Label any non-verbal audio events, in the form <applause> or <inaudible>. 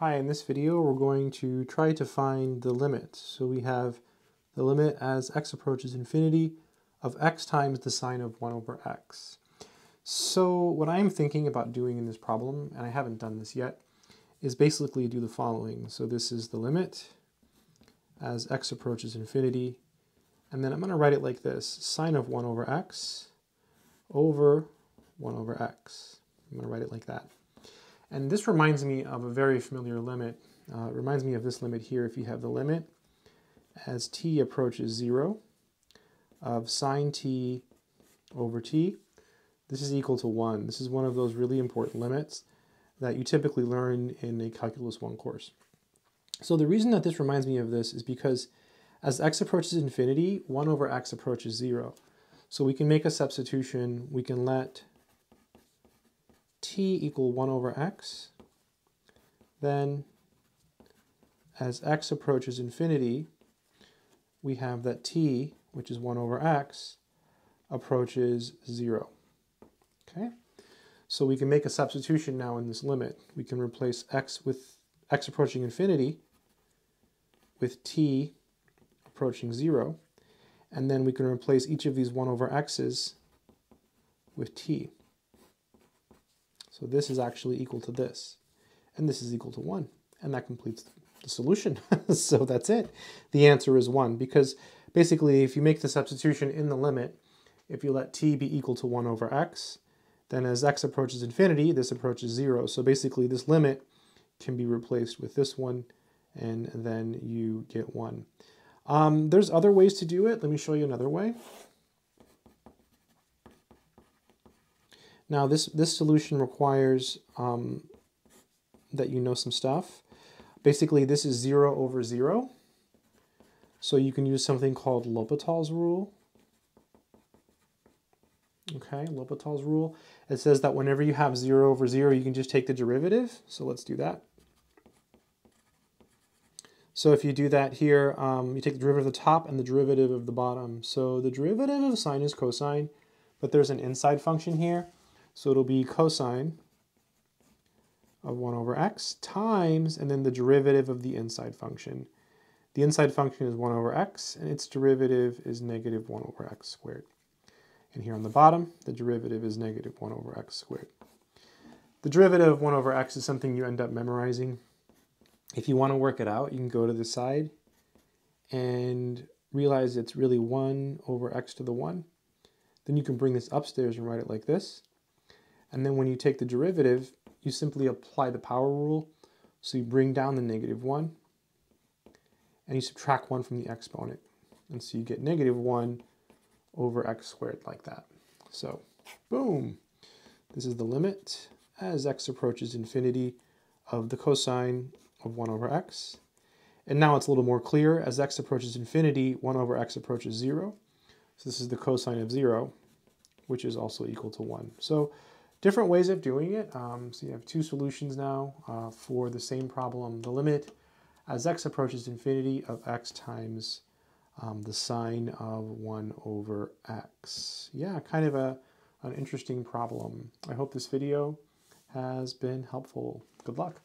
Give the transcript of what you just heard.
Hi, in this video we're going to try to find the limit. So we have the limit as x approaches infinity of x times the sine of 1 over x. So what I'm thinking about doing in this problem, and I haven't done this yet, is basically do the following. So this is the limit as x approaches infinity, and then I'm going to write it like this, sine of 1 over x over 1 over x. I'm going to write it like that. And this reminds me of a very familiar limit. Uh, it reminds me of this limit here. If you have the limit as t approaches 0 of sine t over t, this is equal to 1. This is one of those really important limits that you typically learn in a Calculus 1 course. So the reason that this reminds me of this is because as x approaches infinity, 1 over x approaches 0. So we can make a substitution. We can let t equal 1 over x, then as x approaches infinity, we have that t, which is 1 over x, approaches 0. Okay? So we can make a substitution now in this limit. We can replace x with x approaching infinity with t approaching 0, and then we can replace each of these 1 over x's with t. So this is actually equal to this. And this is equal to 1. And that completes the solution. <laughs> so that's it. The answer is 1 because basically if you make the substitution in the limit, if you let t be equal to 1 over x, then as x approaches infinity, this approaches 0. So basically this limit can be replaced with this one, and then you get 1. Um, there's other ways to do it. Let me show you another way. Now this, this solution requires um, that you know some stuff. Basically this is 0 over 0. So you can use something called L'Hopital's rule. Okay, L'Hopital's rule. It says that whenever you have 0 over 0, you can just take the derivative. So let's do that. So if you do that here, um, you take the derivative of the top and the derivative of the bottom. So the derivative of sine is cosine, but there's an inside function here. So it'll be cosine of 1 over x times, and then the derivative of the inside function. The inside function is 1 over x, and its derivative is negative 1 over x squared. And here on the bottom, the derivative is negative 1 over x squared. The derivative of 1 over x is something you end up memorizing. If you want to work it out, you can go to the side and realize it's really 1 over x to the 1. Then you can bring this upstairs and write it like this. And then when you take the derivative, you simply apply the power rule. So you bring down the negative 1, and you subtract 1 from the exponent. And so you get negative 1 over x squared like that. So, boom. This is the limit as x approaches infinity of the cosine of 1 over x. And now it's a little more clear. As x approaches infinity, 1 over x approaches 0. So this is the cosine of 0, which is also equal to 1. So different ways of doing it. Um, so you have two solutions now uh, for the same problem. The limit as x approaches infinity of x times um, the sine of 1 over x. Yeah, kind of a, an interesting problem. I hope this video has been helpful. Good luck.